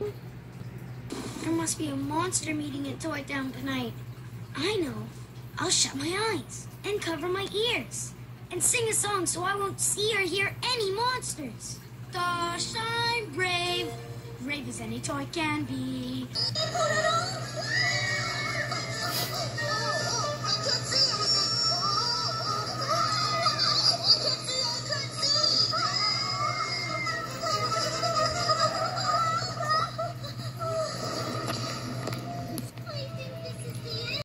There must be a monster meeting at Toy Town tonight. I know. I'll shut my eyes and cover my ears and sing a song so I won't see or hear any monsters. Gosh, I'm brave, brave as any toy can be.